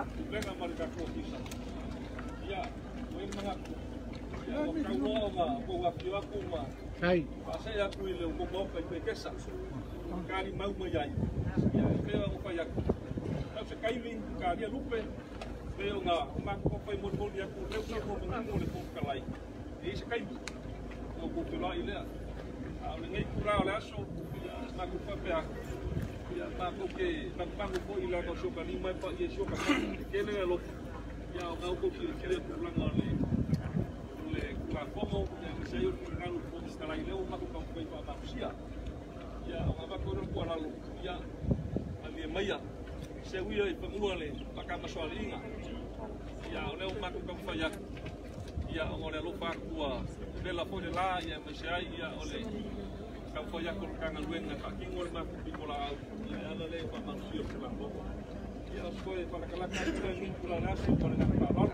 mengaku, pleca mereka kosa. Ya, gue mengaku. Ya, kau ama, kau aku aku ma. ya Pasal aku ile kau mau pergi ke mau melayani. Ya, pleca aku kayak. Kau sekai wing kari lupa. Pleca mak kau pergi dia kau leu kau mengaku le. Ini sekai. Kau kau ya, le. Awalnya kurang mako ke pangpangu po ila no shoka ni mai pa ya o ko ki ki le pulanga le ya se ya o kau ya kul kang alwen na kaking wal ma kupi kola ya la le pa ma sio se lambo ya la skoe pa la kala ka kula ni kula na se pa na pa ba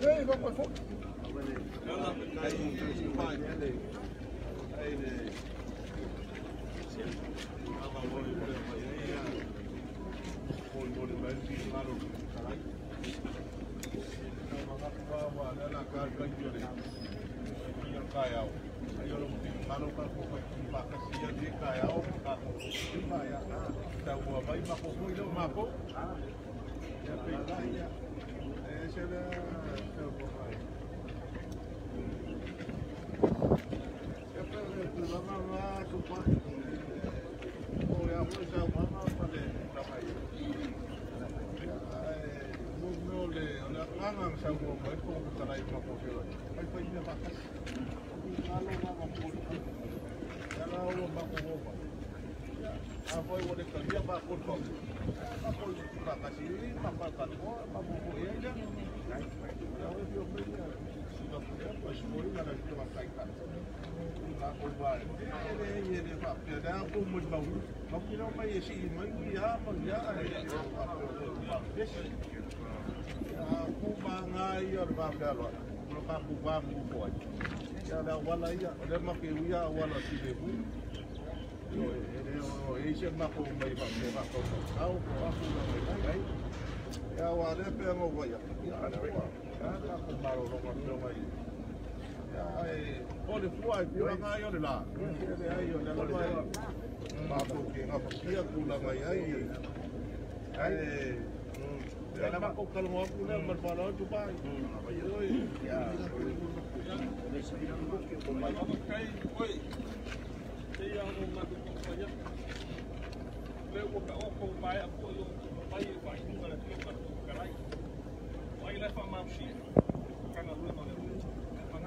Hey, vai marcou muito Thank you. Aku buat. Ini ini pak. Ada aku mau bawa. Mau kira apa ya sih? Mau ya mau ya. Aku bangai ya pak dalam. Kalau aku bangun buat. Ya ada wala ya. Ada makai ya wala sih debu. e se mako mai ba me ba ko au ko aku na mai mai ya le pe ngo wa ai o le la le ai yo le la mai ma ko ke nga pa kia ku la mai ai na ma ko ka lo ku na ma pa lo tu pa ya kai oi Sei a no ma ko ko ka na ko ka ko ka rai mai le fa ma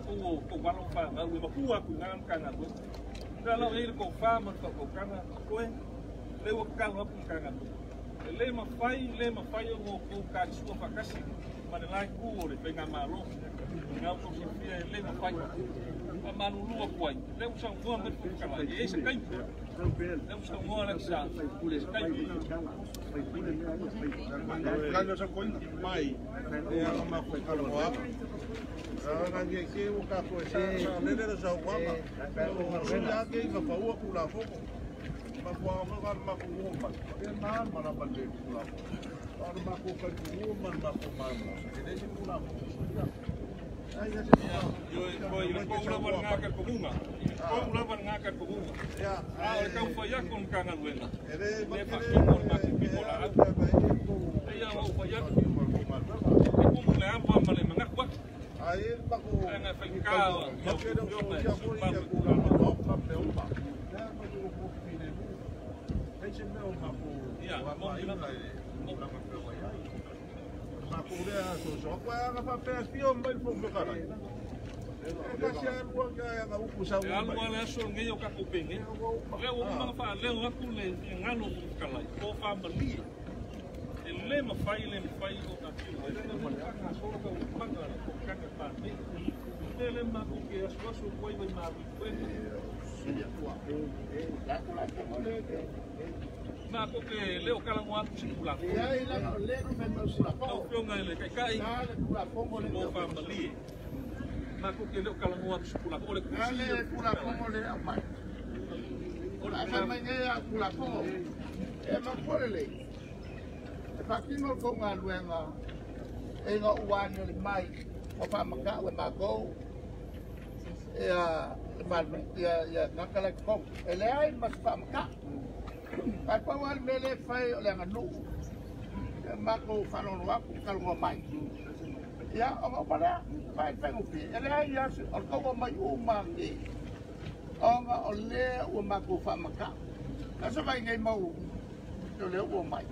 ko ko walo pa ga we ku a ku ngam ka na ko ra lo ir ko fa ma ko ko ka na ko e le wo ka lo ku ka na ko le ma fai le ma fai o ko ku ka su pa ka si ma le lai ku o le pe nga ma lo nga ko si fi le ma fai a ma nu lu ko ai le u sang ngom ko ka la e se kai le u sang ngom la sa ku le kai Quando sono qui, mai, andiamo. Ranga nge ke o ka ko sa sa lele le sa wa ma. O la ke la fo. Ma ku a ma ka ma ku u ma. Pe ma ma la fo. Ar ma ku ka ku u ma ma ku ma ma. Ele la fo. Yo yo ko ula wan ngaka ko bunga. Ko por la. Ella Aí pago. Ana Falcao. Mas que não tinha muito a cura, mas não para meu pa. Dá para o pouco de nebu. Deixa meu papo. Ya, vamos lá. Vamos lá para o aí. Mas por é só só para para PSP, mas vou colocar aí. alualeaso agei o kakopege leo uma faaleo aku le galo kalai o faamalia problema failen faigo natiu ele na makanga sora ka upanga ko kaka pa me ele ma ko ke asu asu ko i ma ri ko ma ko ke leo kala mo atu si kula ko le no me ma sura ko ko nga ele kai kai mo pa mali ma ko ke leo kala mo atu si kula ko le kula ko le ma Hola, esa mañana, culaco. Es más por el. Fakino ko nga luenga e nga uwan ni mai o pa maka we ma e a mal ya ya nakala ko e le ai mas pa maka ai pa wal mele fai o le nga nu e ma wa ku kal mai ya o nga pa la fai fa e le ai ya o ko mai u o nga o le o ma fa maka ka sa ngai mau le mai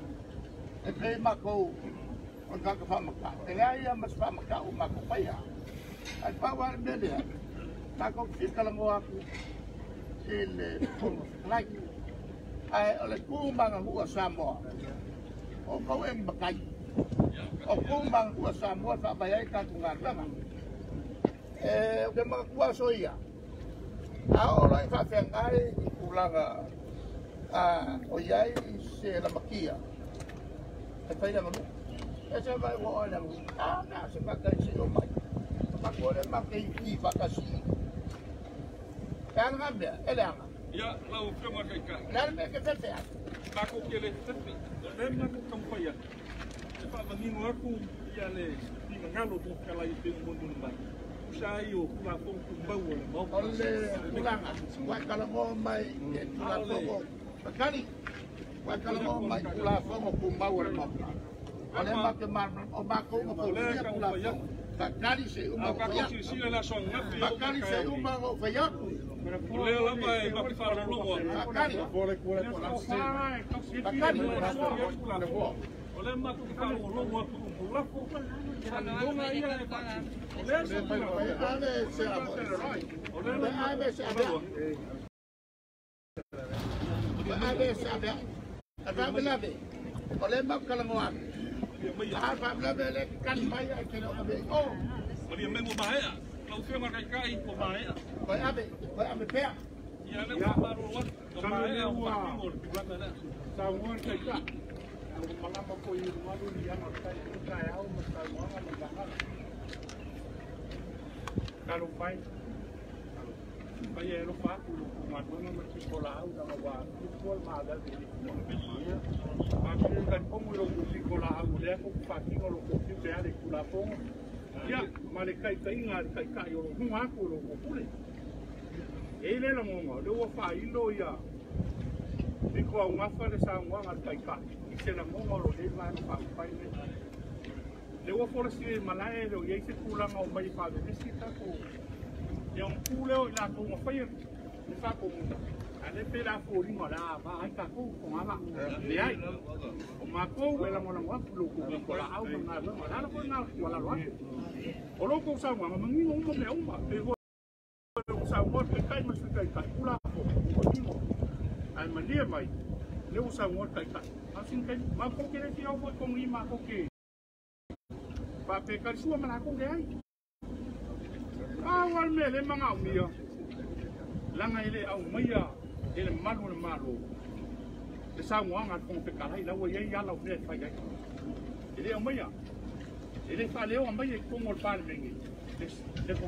kay mako magkakapamakta. Kaya mas pamakta o makupaya. At pawar dili. Tako si kalamuha ko sili like ay oleh kumbang ang Samoa. O kaweng bakay. O kumbang huwa Samoa sa bayay katungar lamang. Eh, oke mga kuwaso iya. Ako lang sa fengay, kulang ah, oyay, selamakia. Kaya naman, kasi may wala naman, ah, nasa bagay sinumay. Magkore makikiba kasi. Kaya nga ba, kailangan. Ya, lau kama kay ka. Lalo may kakasya. Ako kile, tapi, dahil na kong kampaya. Ipa mangingo ako, yale, di mangalo po kalay pinumundu naman. Usayo, kula pong kumbawa na mau. Ole, kula nga, wakala mo may, kula po mo. Pagkali. wakalama mai kula fongo ku mau le mau ale ma le ya se ya Le la le la la le la At ang binabi, olembab ka lang wag. Lahat Kalau baik, Spagliero fa ma con un articolato ma guarda formata di compagnia ma comunque come lo articolato le con fatino lo compare la pon ya ma le kai kai ngar kai kai lo hu ma ko lo ko pole e le lo mo lo fa indo ya e ko un afa le sa un ngar kai kai se la mo lo le va no pa pa le le wo forse malaero e se kula ma o mai pa Ye un kule o la ko fa ye. Ni fa ko mu. Ale pe la fo ri ngala ba ai ka ko ko ngala. Le ai. O ma ko we la mo la ngwa lo ko ko la au na lo na ko na wala lo. O lo ko sa ngwa ma ngi mo mo le o ma. Pe ko sa ngwa pe kai ma su kai ka kula ko ko ni mo. ai mania mai le usa ngor kai kai asin kai ma ko ke ti au ko ngi ma ko ke pa pe ka su ma na ko ke ai awal me le manga mia langa ile au mia ile malu na malu le sa kala ile wo ye ya la fe fa ye ile au mia ile fa le au mia ko ngol pan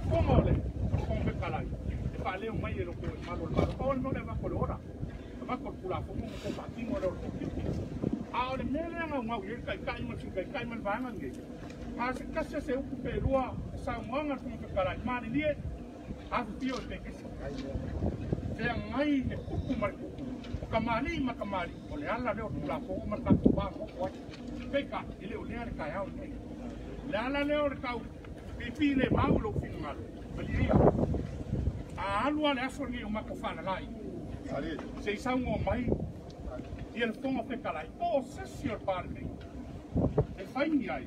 ko le fa le au lo ko malu na malu no le va ko ora va ko pula ko mo ko pa ti mo a ole me le nga ngau ye kai kai mo si kai a se kasi se uku perua sa mwanga tu mwaka kala imani liye a se pio te kesi se ya ngai he kuku mari kuku. Kamari ima kamari ole ala leo nula po umar tako ba moko wa peka ile ule ale kaya o nye le ala leo le kau pipi le mau lo fin malo bali ria a alua ale aso nye umako fana lai. Se isa ungo mai ia le tonga peka lai po sesio parmi e fai ai.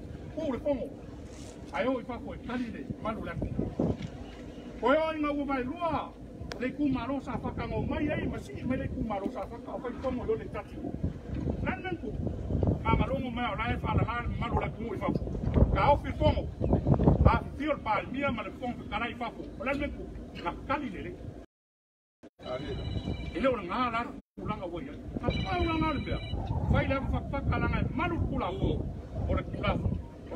kuulikomo ayo ifakoe. Talile malu laki. Koe o inga ua vai lua. Lei kumalo sa fakagou mai ai masii mai lei kumalo sa fakaofaikomo io lei tati. Lananku mamalogo mea o lae faalagale mamalu lakimu i fafo ka ofi fogo afifio le palemia ma le fogo kakalai fafo o lananku gakali lele ele o le. Gā lalo kulaga uai ai. Apaulaga le mea fai le afafakalaga e malu le kulago o le kilafa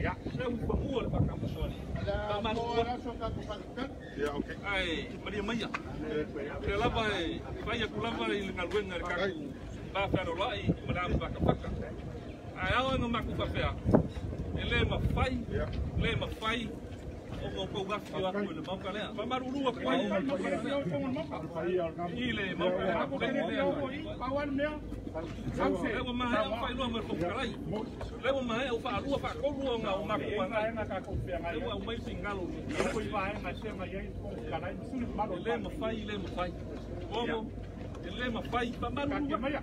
ya, هو البكر مشوني ما هو يا اوكي اي مريم ميا kau فيا كلابا اللي قالوا لنا kau ba kau no lai kau la mafaka Chance. Lewa mai au whai rua mai whakarai. Lewa mai au wha rua wha korua ngā o maku whanai. Lewa au mai si ngalo. Lewa mai ngā se mai ei whakarai. Ele ma whai, ele ma whai. Omo, ele ma whai, pa maru rua.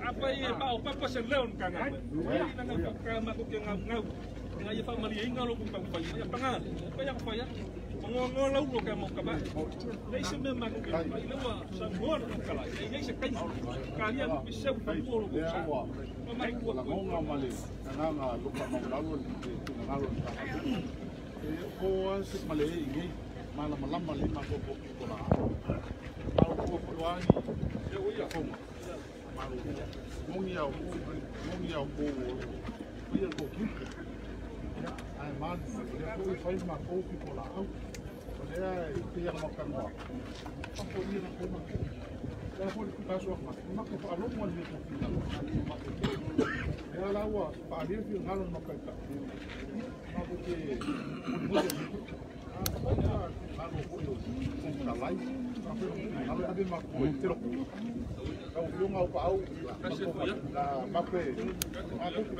Apa e pa o papa se leon kanga. Ele nga whakama kuke ngau ngau. Ko nga se nga ye ko kana sulu malo Ele ma fai, ele ma fai. Como? Ele ma fai pa ka ke maruru. mai Apa ye pa o pa pa se leon ka nga. Ai na nga ka ma ko ke nga nga. Nga ye fa mali inga lo ko pa pa ye pa nga. Pa ya pa ya. Ngo Armado, depois faz uma pouco e polaco. Olha, e tem a moca no ar. A folha não tem uma não foi ficar sua parte. Uma que falou uma linha com filha. Ela lá, o palheiro viu nada no eu Mas porque o mundo é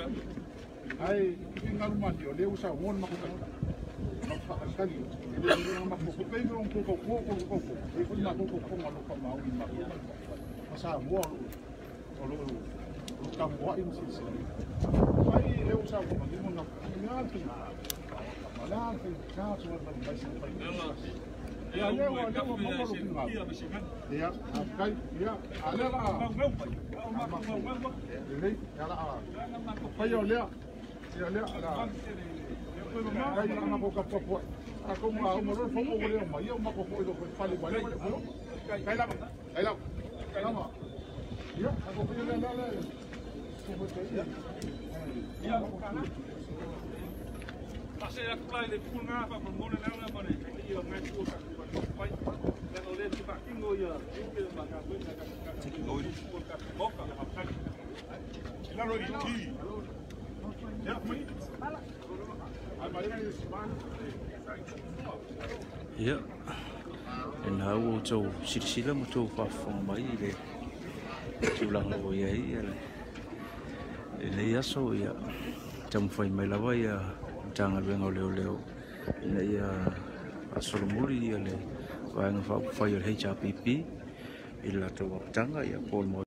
Thank you. Ai, ki ngalu mati o leu sa won ma ko ka. Ma fa kali. Le ma ko ko pe ngong ko ko ko ko ko. E ko ma ko ko ko ma lo ka ma o ma. Ma sa mo o lo o ka mo in si si. Ai, leu sa ko ma ni mo na. Ni alto. Ma alto, ka so ma ba si pa. Ya mo ko ko. Ya. Ya, ya. Ele. Ya na ko mo mo mo ko ko ko ba. Kai la ma. Ya, ako ko le la la. Ya punga pa pa na na pa le. Ia ngai ko ka ko pai. Ya no le ti pa kingo ya. Ke ma ka ko ka ka ka. Ko ka ko ka. La ro ti. Ia. E nā ua o tau sirisila mo tau whawhonga mai i le tūlanga o ia i ele. E le aso ia tamu whai mai lawa ia tanga ruenga o leo leo. Ina ia a solomuri ia le waenga whai o le HRPP i la tau apatanga ia Paul Mo